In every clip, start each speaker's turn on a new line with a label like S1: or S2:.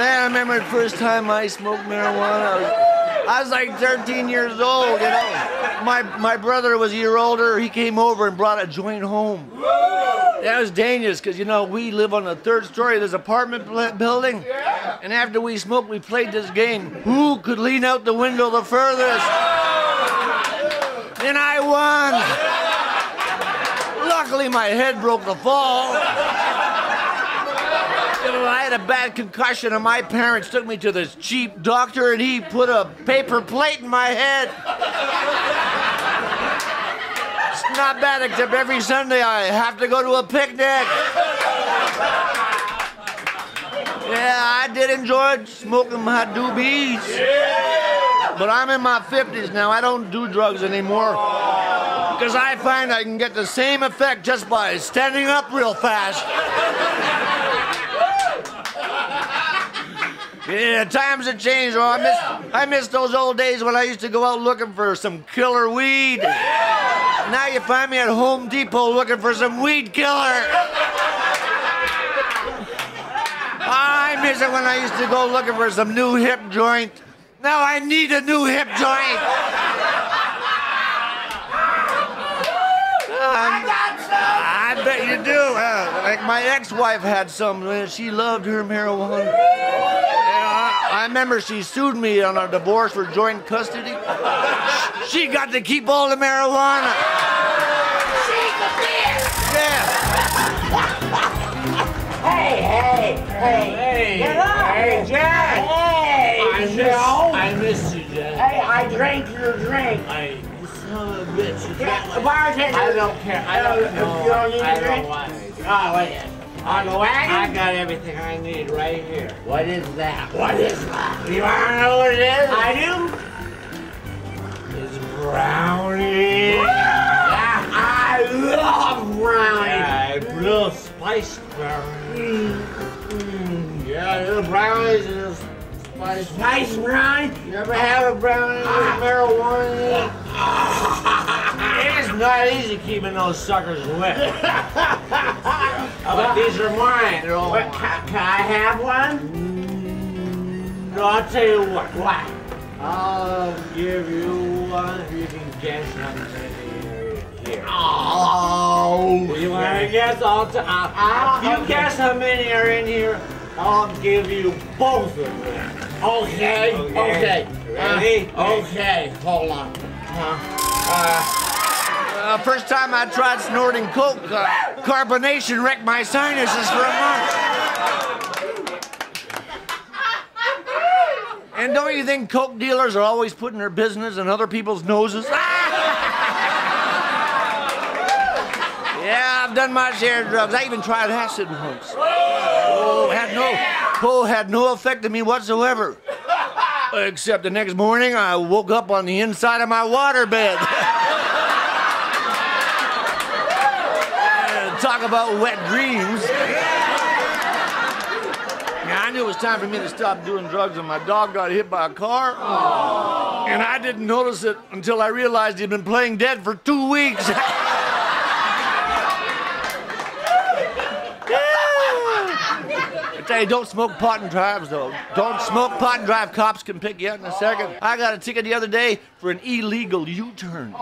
S1: Man, I remember the first time I smoked marijuana. I was, I was like 13 years old, you know. My my brother was a year older. He came over and brought a joint home. That was dangerous because you know we live on the third story of this apartment building, and after we smoked, we played this game. Who could lean out the window the furthest? And I won. Luckily, my head broke the fall. You know, I had a bad concussion, and my parents took me to this cheap doctor, and he put a paper plate in my head. It's not bad, except every Sunday I have to go to a picnic. Yeah, I did enjoy smoking my doobies. But I'm in my 50s now. I don't do drugs anymore. Because I find I can get the same effect just by standing up real fast. Yeah, times have changed. Oh, I miss I miss those old days when I used to go out looking for some killer weed. Now you find me at Home Depot looking for some weed killer. I miss it when I used to go looking for some new hip joint. Now I need a new hip joint. Um, I bet you do. Uh, like my ex-wife had some. She loved her marijuana. Yeah, I, I remember she sued me on our divorce for joint custody. She got to keep all the marijuana. Yeah.
S2: Hey, hey, hey.
S3: Hey,
S2: Get up.
S3: hey, Jack.
S2: Hey,
S3: I miss,
S2: Joe.
S3: I miss you, Jack.
S2: Hey, I drank your drink.
S3: I, you son of a bitch. You
S2: Yeah,
S3: can't
S2: the bartender.
S3: I don't care. I don't
S2: if
S3: know.
S2: you don't need
S3: I
S2: a
S3: don't want.
S2: Oh, wait. On the wagon?
S3: I got everything I need right here.
S2: What is that? What is that? You want to know what it is? I do.
S3: It's brownie.
S2: Yeah, I love brownie.
S3: Yeah, real spiced brownie. Mm, yeah, little brownies and little spiced.
S2: Nice brownie.
S3: You ever have a brownie with marijuana in it? It's not easy keeping those suckers wet. but these are mine. They're all
S2: What,
S3: mine.
S2: can, can I have one?
S3: No, I'll tell you what.
S2: What?
S3: I'll give you one if you can guess how many are in here.
S2: Oh.
S3: You want to guess? I'll t- I'll, if you
S2: okay.
S3: guess how many are in here, I'll give you both of them.
S2: Okay. Okay.
S3: Ready?
S2: Uh, okay. Hold on.
S1: Uh, first time I tried snorting coke, uh, carbonation wrecked my sinuses for a month. And don't you think coke dealers are always putting their business in other people's noses? yeah, I've done my share of drugs. I even tried acid once. Oh, had no, oh, had no effect on me whatsoever. Except the next morning, I woke up on the inside of my waterbed. Talk about wet dreams. Yeah, I knew it was time for me to stop doing drugs, and my dog got hit by a car. And I didn't notice it until I realized he'd been playing dead for two weeks. don't smoke pot and drives, though. Don't smoke pot and drive. Cops can pick you up in a second. I got a ticket the other day for an illegal U-turn,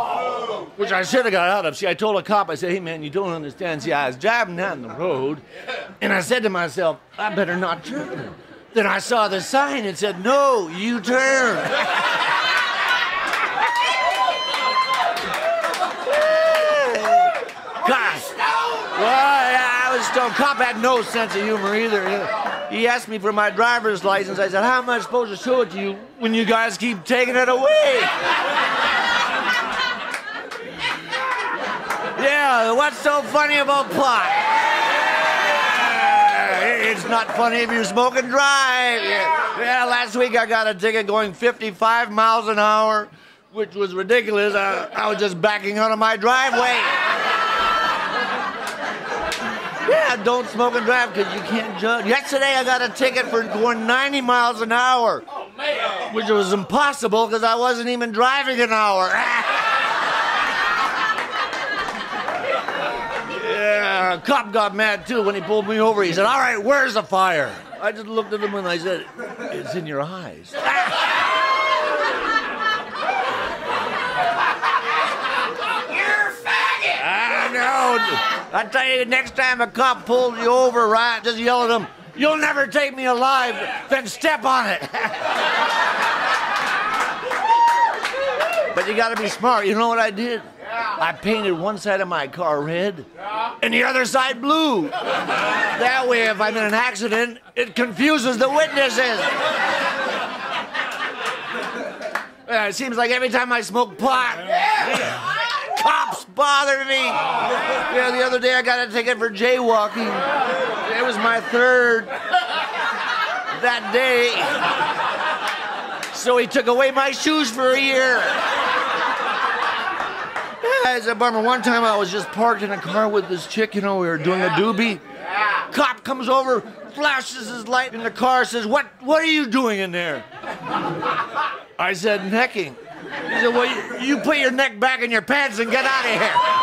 S1: which I should have got out of. See, I told a cop, I said, hey, man, you don't understand. See, I was driving down the road, and I said to myself, I better not turn. Then I saw the sign. It said, no, U-turn. Gosh. Well, I. Cop had no sense of humor either. He asked me for my driver's license. I said, How am I supposed to show it to you when you guys keep taking it away? yeah, what's so funny about pot? It's not funny if you smoke and drive. Yeah. yeah, last week I got a ticket going 55 miles an hour, which was ridiculous. I, I was just backing out of my driveway. Yeah, don't smoke and drive because you can't judge. Yesterday I got a ticket for going 90 miles an hour, oh, which was impossible because I wasn't even driving an hour. yeah, cop got mad too when he pulled me over. He said, All right, where's the fire? I just looked at him and I said, It's in your eyes. I know. I tell you, next time a cop pulls you over, right, just yell at him, You'll never take me alive, then step on it. but you gotta be smart. You know what I did? I painted one side of my car red and the other side blue. That way, if I'm in an accident, it confuses the witnesses. Uh, it seems like every time I smoke pot, cops bother me. Yeah, the other day I got a ticket for jaywalking. It was my third that day. So he took away my shoes for a year. Yeah, it's a bummer. One time I was just parked in a car with this chick, you know, we were doing a doobie. Cop comes over, flashes his light in the car, says, What what are you doing in there? I said, necking. He said, Well, you, you put your neck back in your pants and get out of here.